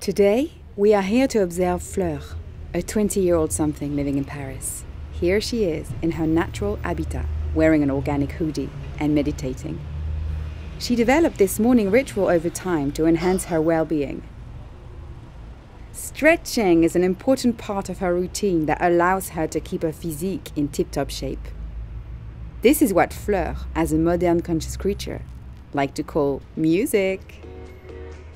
Today, we are here to observe Fleur, a 20 year old something living in Paris. Here she is in her natural habitat, wearing an organic hoodie and meditating. She developed this morning ritual over time to enhance her well being. Stretching is an important part of her routine that allows her to keep her physique in tip top shape. This is what Fleur, as a modern conscious creature, like to call music.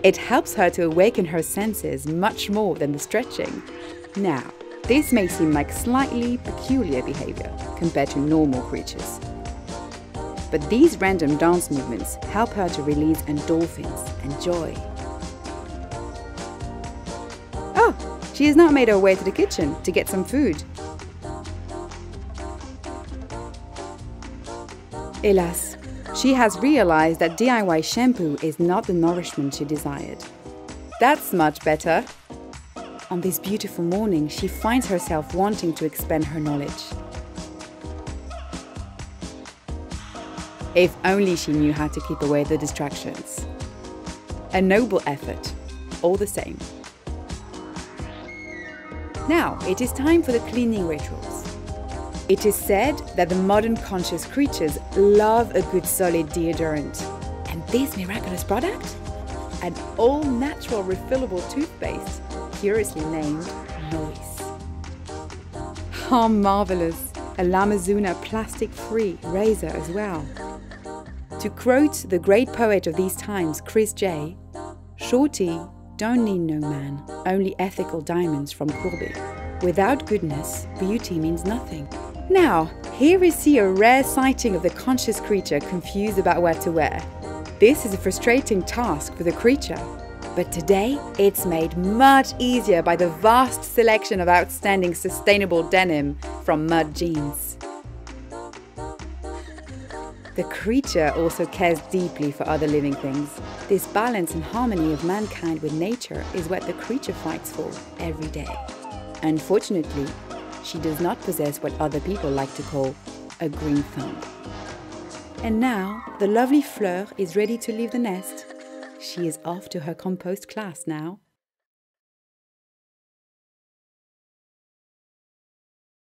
It helps her to awaken her senses much more than the stretching. Now, this may seem like slightly peculiar behavior compared to normal creatures. But these random dance movements help her to release endorphins and joy. Oh, she has not made her way to the kitchen to get some food. Hélas, she has realized that DIY shampoo is not the nourishment she desired. That's much better. On this beautiful morning, she finds herself wanting to expand her knowledge. If only she knew how to keep away the distractions. A noble effort, all the same. Now, it is time for the cleaning rituals. It is said that the modern conscious creatures love a good solid deodorant. And this miraculous product? An all natural refillable toothpaste, curiously named NOICE. How marvelous! A Lamazuna plastic free razor as well. To quote the great poet of these times, Chris J., Shorty don't need no man, only ethical diamonds from Courbet. Without goodness, beauty means nothing. Now, here we see a rare sighting of the conscious creature confused about what to wear. This is a frustrating task for the creature, but today it's made much easier by the vast selection of outstanding sustainable denim from Mud Jeans. The creature also cares deeply for other living things. This balance and harmony of mankind with nature is what the creature fights for every day. Unfortunately, she does not possess what other people like to call a green thumb. And now, the lovely Fleur is ready to leave the nest. She is off to her compost class now.